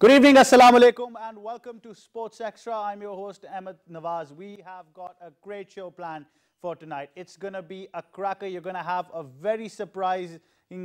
Good evening, Assalamu alaikum, and welcome to Sports Extra. I'm your host, Ahmed Nawaz. We have got a great show planned for tonight. It's going to be a cracker. You're going to have a very surprising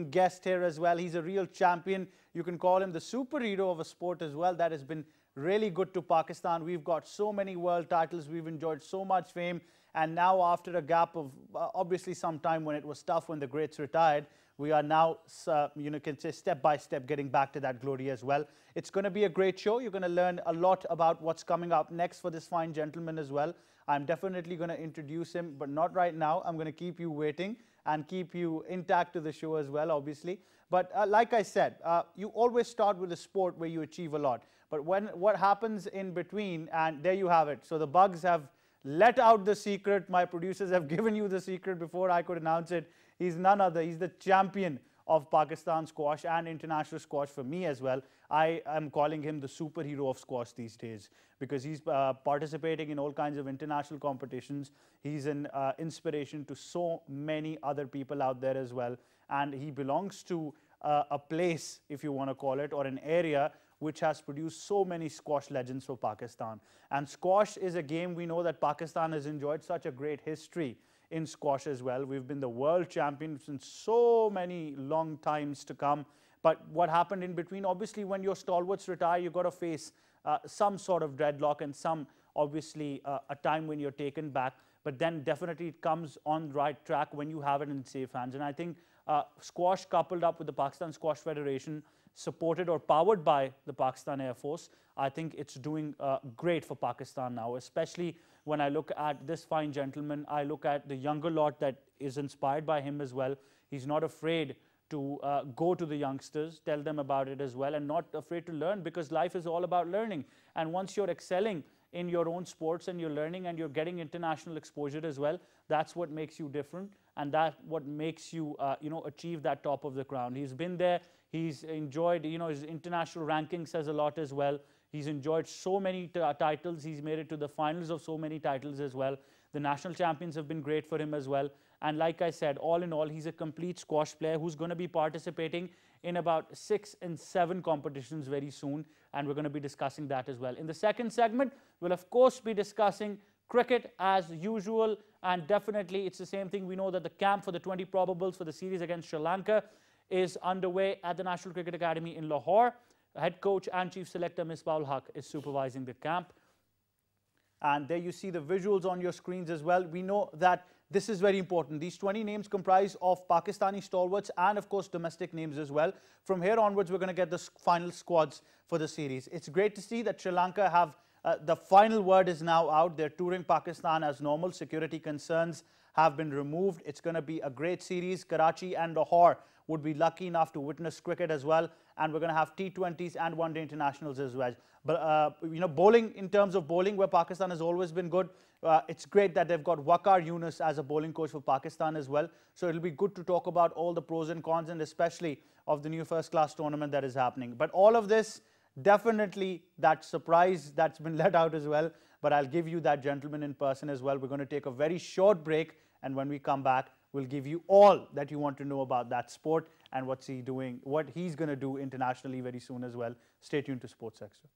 guest here as well. He's a real champion. You can call him the superhero of a sport as well. That has been really good to Pakistan. We've got so many world titles. We've enjoyed so much fame. And now, after a gap of uh, obviously some time when it was tough when the greats retired, we are now, uh, you know, can say step by step getting back to that glory as well. It's going to be a great show. You're going to learn a lot about what's coming up next for this fine gentleman as well. I'm definitely going to introduce him, but not right now. I'm going to keep you waiting and keep you intact to the show as well, obviously. But uh, like I said, uh, you always start with a sport where you achieve a lot. But when what happens in between, and there you have it. So the bugs have let out the secret. My producers have given you the secret before I could announce it. He's none other. He's the champion of Pakistan squash and international squash for me as well. I am calling him the superhero of squash these days because he's uh, participating in all kinds of international competitions. He's an uh, inspiration to so many other people out there as well. And he belongs to uh, a place, if you want to call it, or an area which has produced so many squash legends for Pakistan. And squash is a game we know that Pakistan has enjoyed such a great history in squash as well. We've been the world champions in so many long times to come. But what happened in between, obviously, when your stalwarts retire, you've got to face uh, some sort of dreadlock and some, obviously, uh, a time when you're taken back. But then definitely it comes on the right track when you have it in safe hands. And I think uh, squash coupled up with the Pakistan Squash Federation supported or powered by the Pakistan Air Force, I think it's doing uh, great for Pakistan now, especially when I look at this fine gentleman, I look at the younger lot that is inspired by him as well. He's not afraid to uh, go to the youngsters, tell them about it as well, and not afraid to learn because life is all about learning. And once you're excelling in your own sports and you're learning and you're getting international exposure as well, that's what makes you different and that what makes you, uh, you know, achieve that top of the crown. He's been there, he's enjoyed, you know, his international ranking says a lot as well. He's enjoyed so many titles. He's made it to the finals of so many titles as well. The national champions have been great for him as well. And like I said, all in all, he's a complete squash player who's going to be participating in about six and seven competitions very soon. And we're going to be discussing that as well. In the second segment, we'll of course be discussing cricket as usual. And definitely it's the same thing. We know that the camp for the 20 probables for the series against Sri Lanka is underway at the National Cricket Academy in Lahore head coach and chief selector Misbah-ul Haq is supervising the camp. And there you see the visuals on your screens as well. We know that this is very important. These 20 names comprise of Pakistani stalwarts and of course domestic names as well. From here onwards, we're going to get the final squads for the series. It's great to see that Sri Lanka have uh, the final word is now out. They're touring Pakistan as normal. Security concerns have been removed. It's going to be a great series. Karachi and Lahore would be lucky enough to witness cricket as well and we're going to have T20s and one-day internationals as well. But, uh, you know, bowling, in terms of bowling, where Pakistan has always been good, uh, it's great that they've got Waqar Yunus as a bowling coach for Pakistan as well. So it'll be good to talk about all the pros and cons and especially of the new first-class tournament that is happening. But all of this, definitely that surprise that's been let out as well. But I'll give you that gentleman in person as well. We're going to take a very short break and when we come back, we'll give you all that you want to know about that sport and what's he doing, what he's going to do internationally very soon as well. Stay tuned to Sports Extra.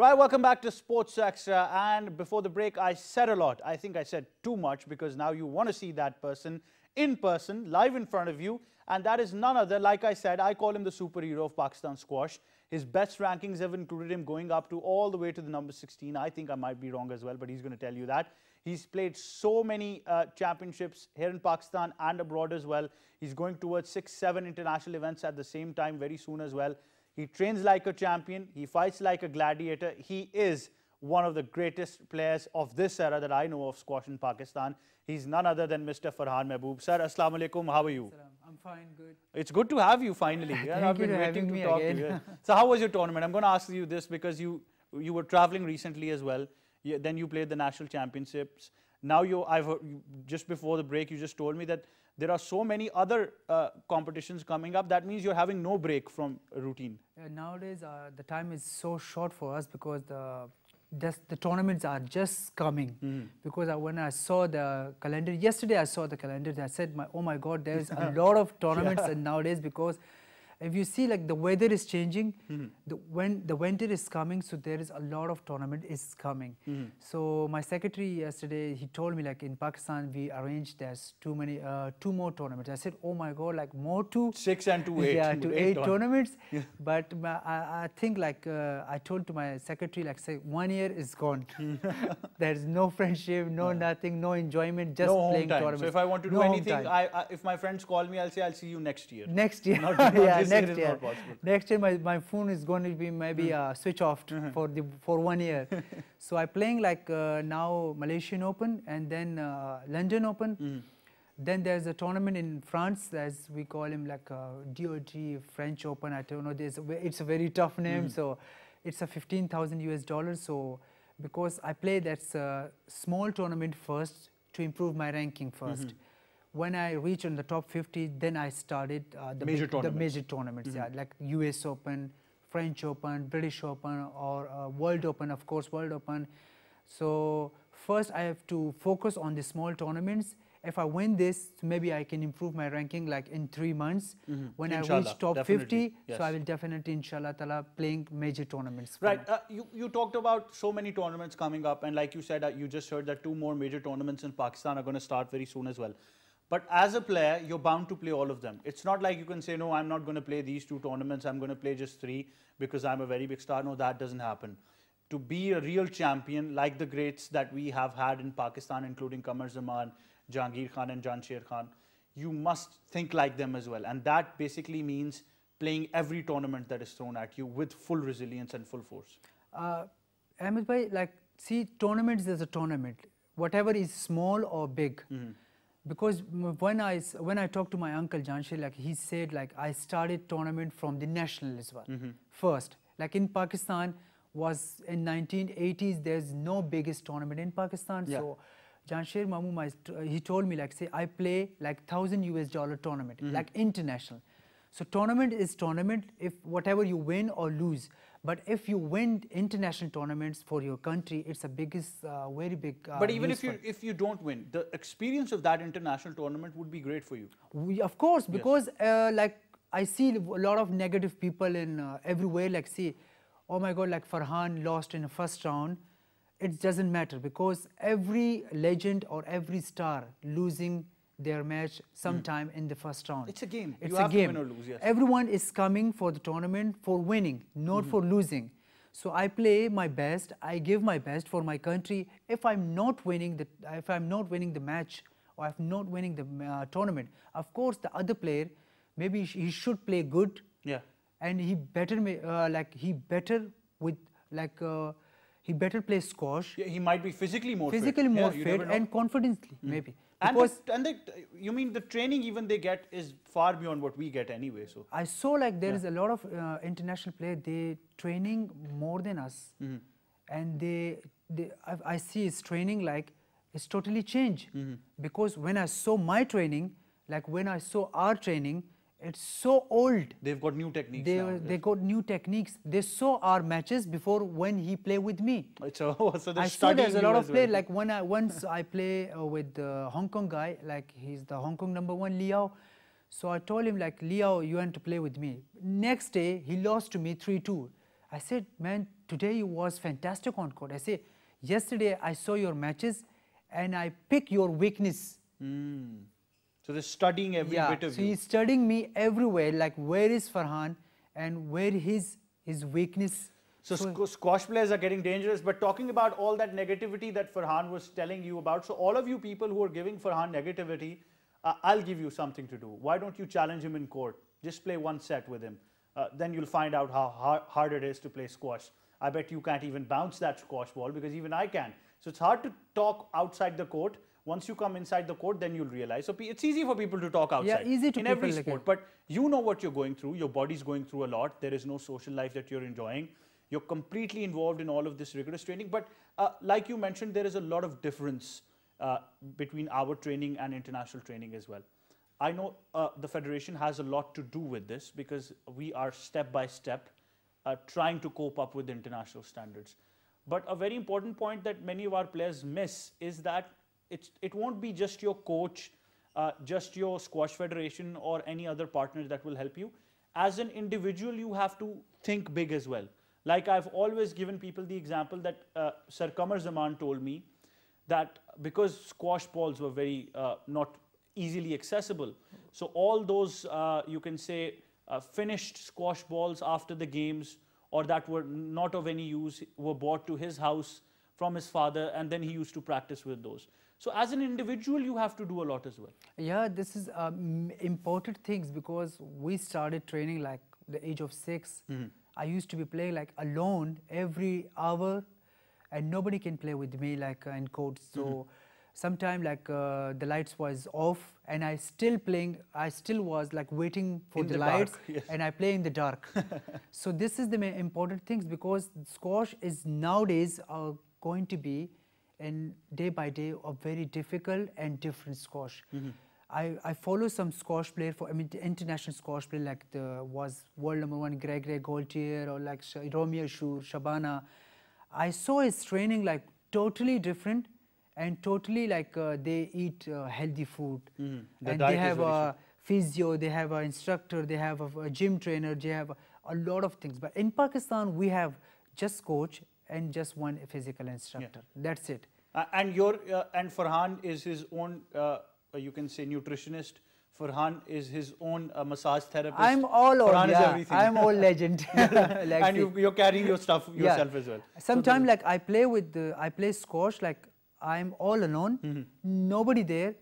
Right, welcome back to Sports Extra. And before the break, I said a lot. I think I said too much because now you want to see that person in person, live in front of you. And that is none other, like I said, I call him the superhero of Pakistan squash. His best rankings have included him going up to all the way to the number 16. I think I might be wrong as well, but he's going to tell you that. He's played so many uh, championships here in Pakistan and abroad as well. He's going towards six, seven international events at the same time very soon as well. He trains like a champion. He fights like a gladiator. He is one of the greatest players of this era that I know of squash in Pakistan. He's none other than Mr. Farhan Mehboob. Sir, Assalamu alaikum. How are you? I'm fine, good. It's good to have you finally. Yeah, I've been waiting to talk again. to you. so how was your tournament? I'm going to ask you this because you you were traveling recently as well. You, then you played the national championships. Now you, I've heard, just before the break, you just told me that there are so many other uh, competitions coming up. That means you're having no break from routine. Uh, nowadays, uh, the time is so short for us because the the tournaments are just coming. Mm. Because I, when I saw the calendar yesterday, I saw the calendar. I said, my, "Oh my God, there's a lot of tournaments yeah. nowadays because." If you see like the weather is changing mm -hmm. the, when the winter is coming so there is a lot of tournament is coming. Mm -hmm. so my secretary yesterday he told me like in pakistan we arranged there's too many uh, two more tournaments. I said oh my god like more two six and two eight. Yeah to eight, eight tournaments. yeah. but my, I, I, think like uh, i told to my secretary like say one year is gone. There's no friendship no nothing no enjoyment just no playing tournaments so if i want to do no anything I, I, if my friends call me i'll say i'll see you next year. Next year. Not, not yeah next year. Next year, my, my phone is going to be maybe mm. uh, switch off mm -hmm. for the for one year. so I'm playing like uh, now Malaysian Open and then uh, London Open. Mm. Then there's a tournament in France, as we call him like uh, DOT French Open. I don't know. There's a, it's a very tough name. Mm. So it's a 15,000 US dollars. So because I play that's a small tournament first to improve my ranking 1st -hmm when I reached in the top 50, then I started uh, the, major big, the major tournaments, mm -hmm. yeah, like US Open, French Open, British Open, or uh, World Open, of course, World Open. So first I have to focus on the small tournaments. If I win this, maybe I can improve my ranking like in three months. Mm -hmm. When inshallah, I reach top definitely. 50, yes. so I will definitely, inshallah ta'ala, playing major tournaments. Right. Uh, you, you talked about so many tournaments coming up. And like you said, uh, you just heard that two more major tournaments in Pakistan are going to start very soon as well. But as a player, you're bound to play all of them. It's not like you can say, no, I'm not going to play these two tournaments. I'm going to play just three because I'm a very big star. No, that doesn't happen. To be a real champion, like the greats that we have had in Pakistan, including Qamar Zaman, Jahangir Khan and Jansher Khan, you must think like them as well. And that basically means playing every tournament that is thrown at you with full resilience and full force. Uh, Ahmed Bhai, like, see, tournaments is a tournament. Whatever is small or big. Mm -hmm because when I when I talked to my uncle Janshi, like he said, like I started tournament from the national as well. Mm -hmm. First, like in Pakistan was in 1980s. There's no biggest tournament in Pakistan, yeah. so. Jansher Mamu, he told me like say I play like thousand US dollar tournament, mm -hmm. like international. So tournament is tournament if whatever you win or lose. But if you win international tournaments for your country, it's a biggest, uh, very big. Uh, but even if you if you don't win, the experience of that international tournament would be great for you. We, of course, because yes. uh, like I see a lot of negative people in uh, everywhere. Like see, oh my God, like Farhan lost in the first round. It doesn't matter because every legend or every star losing their match sometime mm. in the first round. It's a game. It's you a game. Lose, yes. Everyone is coming for the tournament for winning, not mm. for losing. So I play my best. I give my best for my country. If I'm not winning the, if I'm not winning the match, or if I'm not winning the uh, tournament, of course the other player, maybe he should play good. Yeah. And he better, uh, like he better with like. Uh, he better play squash. Yeah, he might be physically more physically fit. more yeah, fit and confidently mm. maybe. And, the, and the, you mean the training even they get is far beyond what we get anyway. So I saw like there yeah. is a lot of uh, international players. They training more than us, mm and they, they I, I, see his training like it's totally changed mm because when I saw my training, like when I saw our training, it's so old. They've got new techniques they, now. They got new techniques. They saw our matches before when he played with me. So, I saw there's a lot of play. Well. Like when I once I play uh, with the Hong Kong guy, like he's the Hong Kong number one Liao. So I told him like Liao, you want to play with me. Next day he lost to me 3-2. I said, man, today you was fantastic on court. I said, yesterday I saw your matches and I pick your weakness. Mm. So they're studying every yeah, bit of so you. he's studying me everywhere, like where is Farhan and where his his weakness. So, so squash players are getting dangerous. But talking about all that negativity that Farhan was telling you about, so all of you people who are giving Farhan negativity, uh, I'll give you something to do. Why don't you challenge him in court? Just play one set with him. Uh, then you'll find out how hard, hard it is to play squash. I bet you can't even bounce that squash ball because even I can. So it's hard to talk outside the court. Once you come inside the court, then you'll realize. So it's easy for people to talk outside. Yeah, easy to in every sport. But you know what you're going through. Your body's going through a lot. There is no social life that you're enjoying. You're completely involved in all of this rigorous training. But uh, like you mentioned, there is a lot of difference uh, between our training and international training as well. I know uh, the federation has a lot to do with this because we are step by step uh, trying to cope up with international standards. But a very important point that many of our players miss is that it's, it won't be just your coach, uh, just your squash federation or any other partner that will help you. As an individual, you have to think big as well. Like I've always given people the example that uh, Sir Qamar Zaman told me that because squash balls were very uh, not easily accessible, so all those, uh, you can say, uh, finished squash balls after the games or that were not of any use were brought to his house from his father and then he used to practice with those. So as an individual, you have to do a lot as well. Yeah, this is um, important things because we started training like the age of 6 mm -hmm. I used to be playing like alone every hour and nobody can play with me like uh, in court. So mm -hmm sometime like uh, the lights was off and I still playing, I still was like waiting for the, the, lights dark, yes. and I play in the dark. so this is the important things because squash is nowadays uh, going to be and day by day a very difficult and different squash. Mm -hmm. I, I follow some squash player for I mean international squash player like the was world number one Gregory Gaultier or like Ramy Ashour, Shabana. I saw his training like totally different and totally like uh, they eat uh, healthy food mm. the and they have a physio they have an instructor they have a, a gym trainer they have a, a, lot of things but in pakistan we have just coach and just one physical instructor yeah. that's it uh, and your uh, and farhan is his own uh, you can say nutritionist Farhan is his own uh, massage therapist. I'm all over. Yeah, I'm all legend. like and you, are carrying your stuff yourself yeah. as well. Sometimes, so like I play with the, I play squash. Like I'm all alone, mm -hmm. nobody there,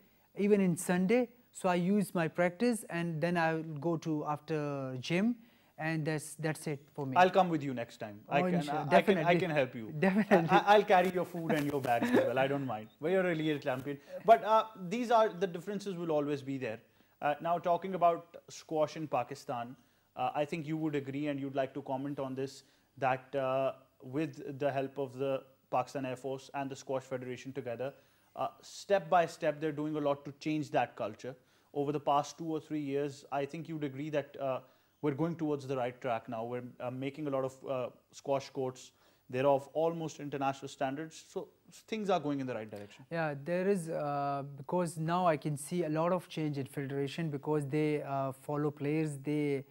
even in Sunday. So I use my practice and then I'll go to after gym and that's that's it for me. I'll come with you next time. Oh, I, can, I, can, I can help you. Definitely. I, will carry your food and your bag as well. I don't mind. But you're really a champion. But uh, these are the differences will always be there. Uh, now talking about squash in Pakistan, uh, I think you would agree and you'd like to comment on this that uh, with the help of the Pakistan Air Force and the Squash Federation together. Uh, step by step, they're doing a lot to change that culture. Over the past two or three years, I think you'd agree that uh, we're going towards the right track now. We're uh, making a lot of uh, squash courts. They're of almost international standards. So things are going in the right direction. Yeah, there is, uh, because now I can see a lot of change in federation because they uh, follow players, they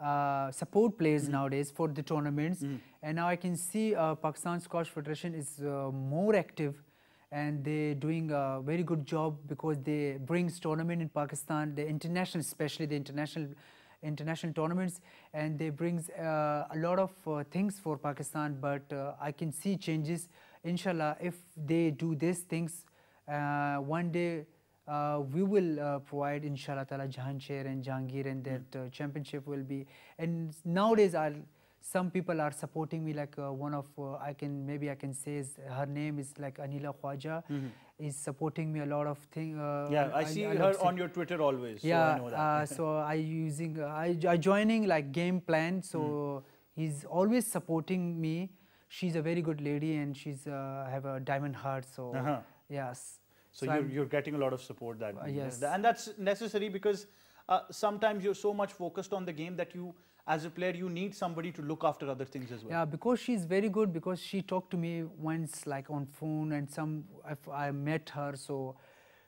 uh, support players mm -hmm. nowadays for the tournaments. Mm -hmm. And now I can see uh, Pakistan Squash Federation is uh, more active and they're doing a very good job because they brings tournament in Pakistan, the international, especially the international international tournaments, and they brings uh, a lot of uh, things for Pakistan. But I can see changes. Inshallah, if they do these things, one day uh, we will uh, provide inshallah ta'ala Jansher and Jahangir and that uh, championship will be and nowadays I'll, some people are supporting me like uh, one of uh, I can maybe I can say is, her name is like Anila Khwaja mm -hmm. Is supporting me a lot of things uh, yeah I, I see I her on your Twitter always yeah so I, so I using I, I joining like game plan so mm. he's always supporting me she's a very good lady and she's have a diamond heart so -huh. yes so, so you're, you're, getting a lot of support that uh, yes. and that's necessary because uh, sometimes you're so much focused on the game that you as a player you need somebody to look after other things as well yeah because she's very good because she talked to me once like on phone and some if i met her so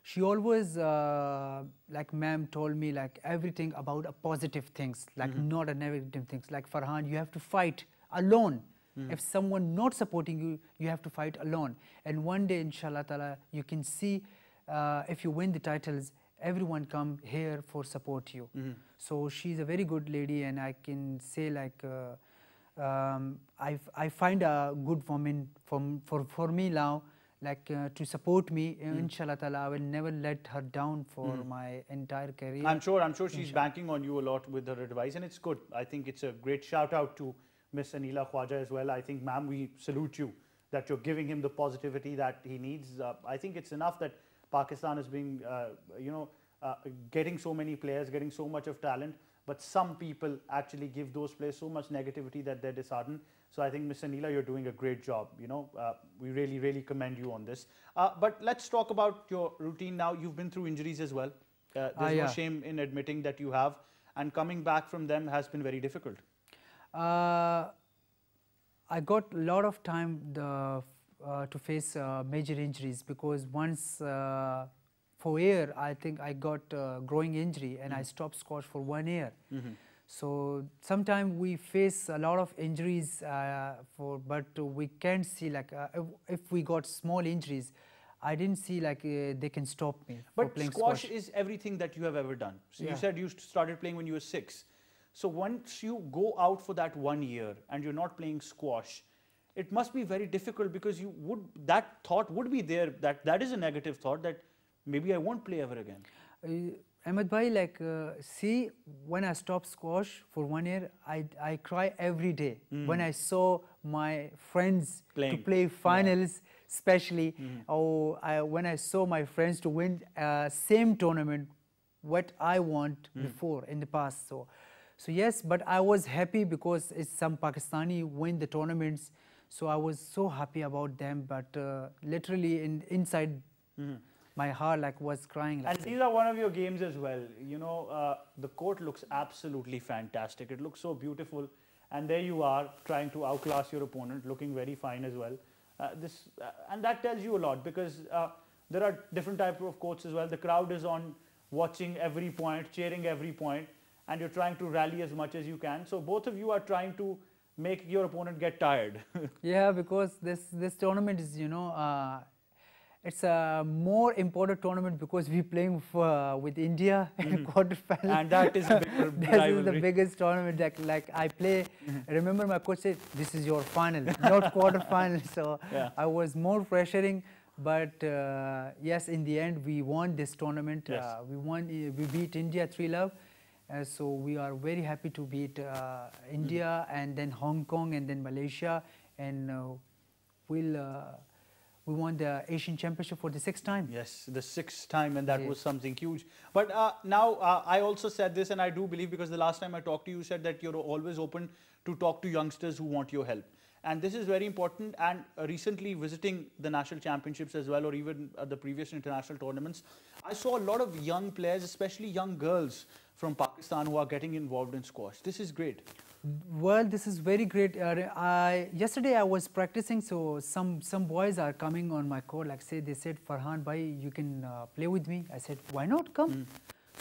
she always uh, like ma'am told me like everything about a positive things like mm -hmm. not a negative things like farhan you have to fight alone Mm. If someone not supporting you, you have to fight alone. And one day, inshallah you can see uh, if you win the titles, everyone come here for support you. Mm. So she's a very good lady and I can say like, uh, um, I, I find a good woman from, for, for me now, like uh, to support me. Mm. Inshallah ta'ala, I will never let her down for mm. my entire career. I'm sure, I'm sure she's Inshallah. banking on you a lot with her advice and it's good. I think it's a great shout out to Miss Anila Khwaja as well. I think, ma'am, we salute you that you're giving him the positivity that he needs. Uh, I think it's enough that Pakistan is being, uh, you know, uh, getting so many players, getting so much of talent, but some people actually give those players so much negativity that they're disheartened. So I think, Miss Anila, you're doing a great job. You know, uh, we really, really commend you on this. Uh, but let's talk about your routine now. You've been through injuries as well. Uh, there's yeah. no shame in admitting that you have. And coming back from them has been very difficult. Uh, I got a lot of time the, to face uh, major injuries because once for a year, I think I got groin injury and mm -hmm. I stopped squash for one year. Mm -hmm. So sometimes we face a lot of injuries, uh, for but we can't see like uh, if, if, we got small injuries, I didn't see like uh, they can stop me. But squash, squash, is everything that you have ever done. So yeah. you said you started playing when you were six. So once you go out for that one year and you're not playing squash, it must be very difficult because you would that thought would be there that that is a negative thought that maybe I won't play ever again. Uh, Ahmed Bhai, like, uh, see, when I stopped squash for one year, I, I cry every day. Mm. When I saw my friends Playing. to play finals, yeah. especially, mm. or I, when I saw my friends to win uh, same tournament, what I want mm. before in the past. So, so yes, but I was happy because it's some Pakistani win the tournaments. So I was so happy about them, but uh, literally in, inside mm my heart like was crying. Like and these are one of your games as well. You know, uh, the court looks absolutely fantastic. It looks so beautiful. And there you are trying to outclass your opponent, looking very fine as well. Uh, this uh, and that tells you a lot because uh, there are different types of courts as well. The crowd is on watching every point, cheering every point, and you're trying to rally as much as you can. So both of you are trying to make your opponent get tired. yeah, because this this tournament is you know uh, it's a more important tournament because we're playing for, uh, with India in mm. quarterfinal. And that is, this is the biggest tournament. Like, like I play. Mm-hmm. remember, my coach said, "This is your final, not quarterfinal." So yeah. I was more pressuring. But uh, yes, in the end, we won this tournament. Yes. Uh, we won. We beat India three love. Uh, so we are very happy to beat uh, India and then Hong Kong and then Malaysia, and uh, we'll we won the Asian Championship for the sixth time. Yes, the sixth time, and that was something huge. But uh, now uh, I also said this, and I do believe because the last time I talked to you, you said that you're always open to talk to youngsters who want your help. And this is very important. And uh, recently visiting the national championships as well, or even the previous international tournaments, I saw a lot of young players, especially young girls from Pakistan who are getting involved in squash. This is great. Well, this is very great. Uh, I, yesterday I was practicing, so some some boys are coming on my court. Like say, they said, Farhan, bhai, you can uh, play with me. I said, why not come? Mm.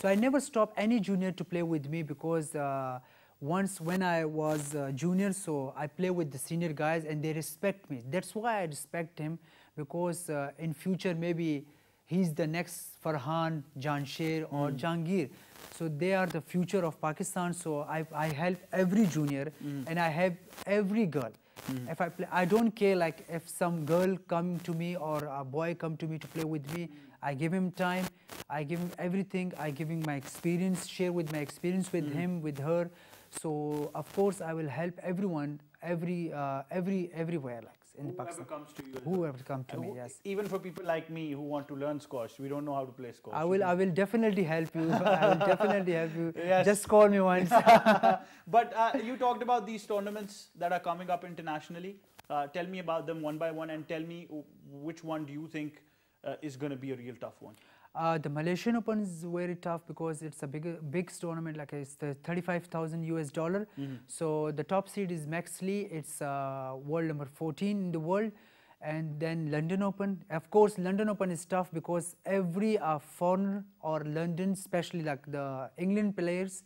So I never stop any junior to play with me because uh, once when I was junior, so I play with the senior guys and they respect me. That's why I respect him because uh, in future maybe he's the next Farhan, Jansher or mm. Jahangir. So they are the future of Pakistan. So I, I help every junior mm. and I help every girl. Mm. If I play, I don't care like if some girl come to me or a boy come to me to play with me. I give him time. I give him everything. I give him my experience, share with my experience with mm. him, with her. So of course I will help everyone, every, uh, every, everywhere. Like in Whoever Pakistan. comes to you. Whoever comes to me, yes. Even for people like me who want to learn squash, we don't know how to play squash. I will, I will definitely help you. I will definitely help you. Yes. Just call me once. but uh, you talked about these tournaments that are coming up internationally. Uh, tell me about them one by one and tell me which one do you think uh, is going to be a real tough one? Uh, the Malaysian Open is very tough because it's a big, big tournament. Like it's the 35,000 US dollar. Mm -hmm. So the top seed is Max Lee. It's uh, world number 14 in the world. And then London Open. Of course, London Open is tough because every uh, foreigner or London, especially like the England players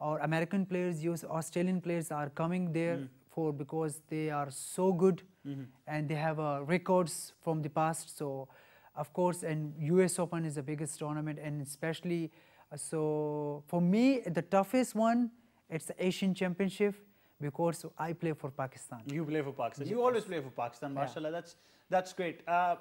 or American players, US Australian players are coming there mm -hmm. for because they are so good mm -hmm. and they have uh, records from the past. So of course, and US Open is the biggest tournament and especially, uh, so for me, the toughest one, it's the Asian Championship because I play for Pakistan. You play for Pakistan. You always play for Pakistan, Yeah. That's that's great. Uh,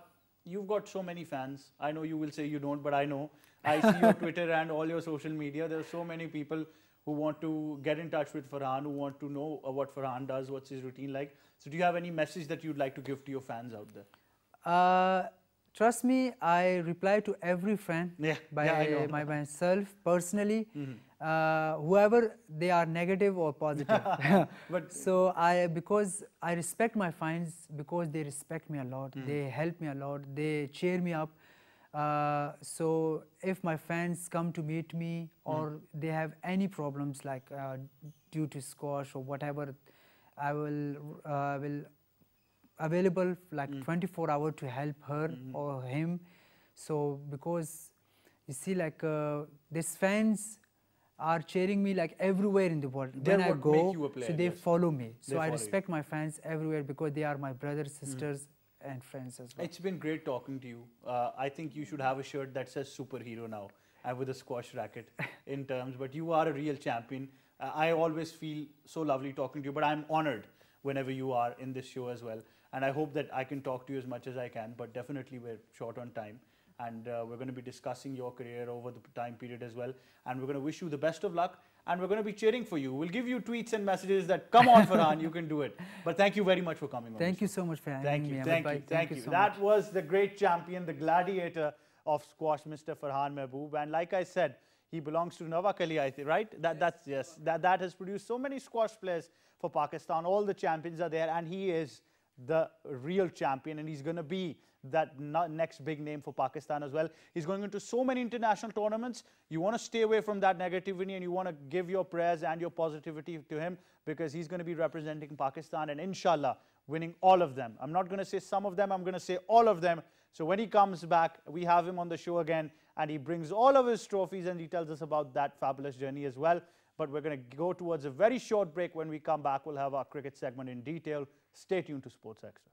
you've got so many fans. I know you will say you don't, but I know. I see your Twitter and all your social media. There are so many people who want to get in touch with Farhan, who want to know uh, what Farhan does, what's his routine like. So, do you have any message that you'd like to give to your fans out there? Uh, trust me, I reply to every friend Yeah, by, yeah, by myself personally. Mhm. Uh, whoever they are negative or positive. But so I because I respect my fans because they respect me a lot. Hmm. They help me a lot. They cheer me up. Uh, so if my fans come to meet me Hmm. or they have any problems like uh, due to squash or whatever, I will uh, will available like Mm. 24 hour to help her Mhm. or him. So because you see like uh, these fans are cheering me like everywhere in the world. They're when I go, make you a so they yes. follow me. So They I follow you. respect my fans everywhere because they are my brothers, Mm. sisters, and friends as well. It's been great talking to you. Uh, I think you should have a shirt that says superhero now and with a squash racket in terms, but you are a real champion. Uh, I always feel so lovely talking to you, but I'm honored whenever you are in this show as well. And I hope that I can talk to you as much as I can, but definitely we're short on time. And uh, we're going to be discussing your career over the time period as well. And we're going to wish you the best of luck. And we're going to be cheering for you. We'll give you tweets and messages that, come on, Farhan, you can do it. But thank you very much for coming on. Thank you so much for having Thank me. you, thank you, thank you. so that much. was the great champion, the gladiator of squash, Mr. Farhan Mehboob. And like I said, he belongs to Nawa Kalay, I think, right? That, That's, yes, that, that has produced so many squash players for Pakistan. All the champions are there, and he is the real champion, and he's going to be that next big name for Pakistan as well. He's going into so many international tournaments. You want to stay away from that negativity and you want to give your prayers and your positivity to him because he's going to be representing Pakistan and inshallah winning all of them. I'm not going to say some of them, I'm going to say all of them. So when he comes back, we have him on the show again and he brings all of his trophies and he tells us about that fabulous journey as well. But we're going to go towards a very short break. When we come back, we'll have our cricket segment in detail. Stay tuned to Sports Extra.